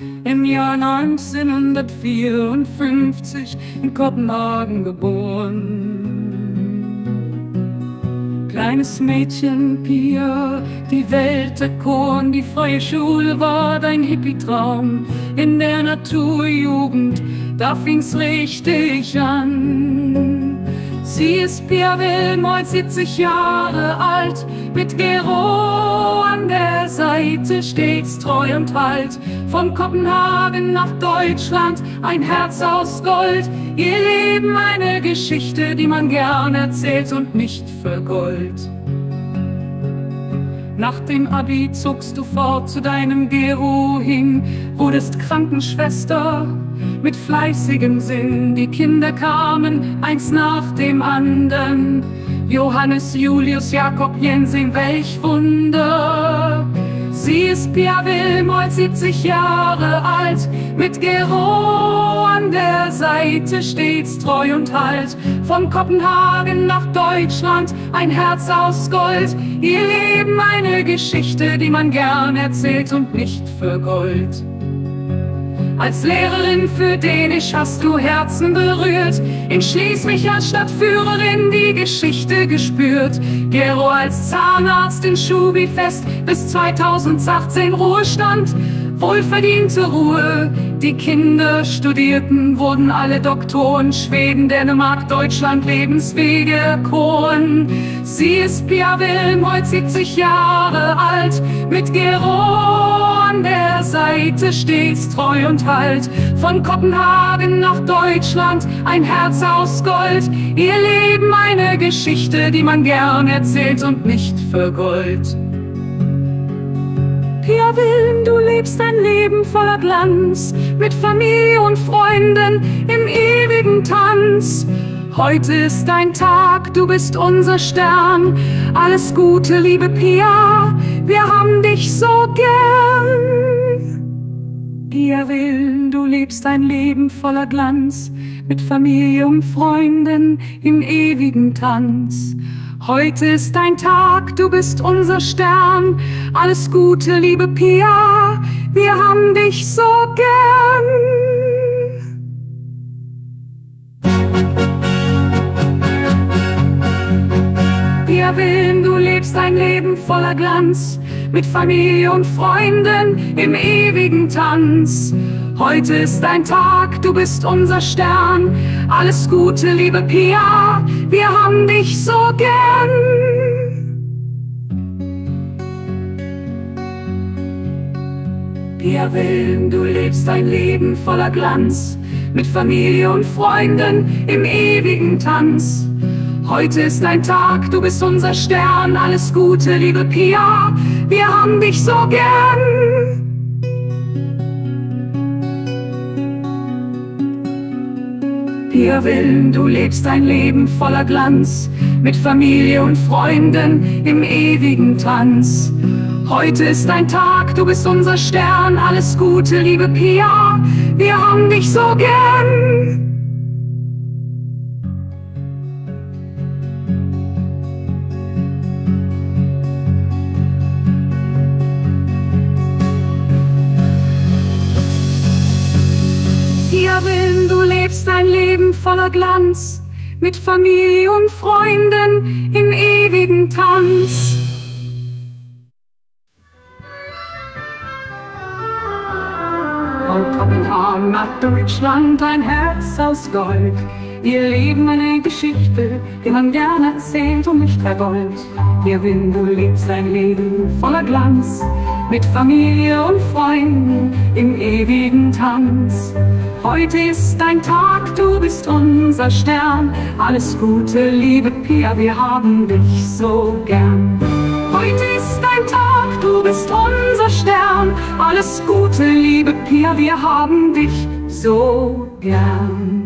Im Jahr 1954 in Kopenhagen geboren. Kleines Mädchen Pia, die Welt erkoren, die freie Schule war dein Hippie-Traum. In der Naturjugend, da fing's richtig an. Sie ist Pia Wilmold, 70 Jahre alt, mit Gero an der Seite stets treu und halt. Von Kopenhagen nach Deutschland, ein Herz aus Gold. Ihr Leben eine Geschichte, die man gern erzählt und nicht vergoldt. Nach dem Abi zuckst du fort zu deinem Gero hin, wurdest Krankenschwester mit fleißigem Sinn. Die Kinder kamen eins nach dem anderen. Johannes, Julius, Jakob, Jensing, welch Wunder! Sie ist Pia Wilmold, 70 Jahre alt, mit Gero an der Seite stets treu und halt. Von Kopenhagen nach Deutschland, ein Herz aus Gold, ihr Leben eine Geschichte, die man gern erzählt und nicht vergoldt. Als Lehrerin für Dänisch hast du Herzen berührt. In Schleswig als Stadtführerin die Geschichte gespürt. Gero als Zahnarzt in Schubifest bis 2018 Ruhestand. Wohlverdiente Ruhe, die Kinder studierten, wurden alle Doktoren. Schweden, Dänemark, Deutschland, Lebenswege erkoren. Sie ist Pia Wilm, 70 Jahre alt, mit Gero an der Seite stets treu und halt. Von Kopenhagen nach Deutschland, ein Herz aus Gold. Ihr Leben eine Geschichte, die man gern erzählt und nicht vergoldt. Pia Wilm, lebst ein Leben voller Glanz, mit Familie und Freunden im ewigen Tanz. Heute ist dein Tag, du bist unser Stern. Alles Gute, liebe Pia, wir haben dich so gern. Pia will, du lebst ein Leben voller Glanz, mit Familie und Freunden im ewigen Tanz. Heute ist dein Tag, du bist unser Stern. Alles Gute, liebe Pia, wir haben dich so gern. Pia Willen, du lebst ein Leben voller Glanz, mit Familie und Freunden im ewigen Tanz. Heute ist dein Tag, du bist unser Stern. Alles Gute, liebe Pia, wir haben dich so gern. Pia Wilm, du lebst ein Leben voller Glanz, mit Familie und Freunden im ewigen Tanz. Heute ist dein Tag, du bist unser Stern. Alles Gute, liebe Pia, wir haben dich so gern. Pia Willen, du lebst ein Leben voller Glanz, mit Familie und Freunden im ewigen Tanz. Heute ist dein Tag, du bist unser Stern. Alles Gute, liebe Pia, wir haben dich so gern. Pia Willen, du lebst ein Leben voller Glanz, mit Familie und Freunden im ewigen Tanz. Von Kopenhagen nach Deutschland ein Herz aus Gold. Ihr Leben eine Geschichte, die man gern erzählt und nicht vergoldt. Ihr Wind, du lebst ein Leben voller Glanz, mit Familie und Freunden im ewigen Tanz. Heute ist dein Tag, du bist unser Stern. Alles Gute, liebe Pia, wir haben dich so gern. Heute ist dein Tag, du bist unser Stern. Alles Gute, liebe Pia, wir haben dich so gern.